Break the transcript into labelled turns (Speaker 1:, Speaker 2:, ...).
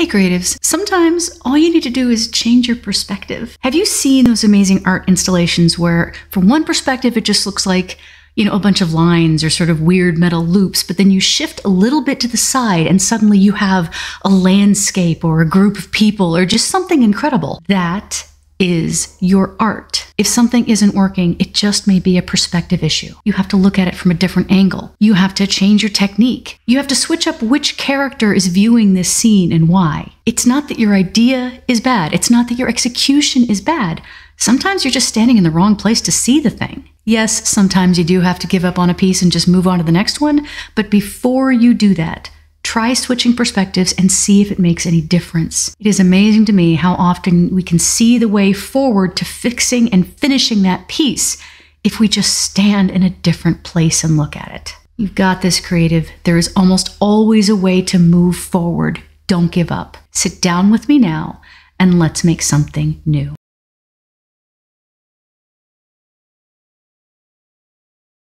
Speaker 1: Hey creatives, sometimes all you need to do is change your perspective. Have you seen those amazing art installations where, from one perspective, it just looks like, you know, a bunch of lines or sort of weird metal loops, but then you shift a little bit to the side and suddenly you have a landscape or a group of people or just something incredible? That is your art. If something isn't working, it just may be a perspective issue. You have to look at it from a different angle. You have to change your technique. You have to switch up which character is viewing this scene and why. It's not that your idea is bad, it's not that your execution is bad. Sometimes you're just standing in the wrong place to see the thing. Yes, sometimes you do have to give up on a piece and just move on to the next one, but before you do that, Try switching perspectives and see if it makes any difference. It is amazing to me how often we can see the way forward to fixing and finishing that piece if we just stand in a different place and look at it. You've got this creative. There is almost always a way to move forward. Don't give up. Sit down with me now and let's make something new.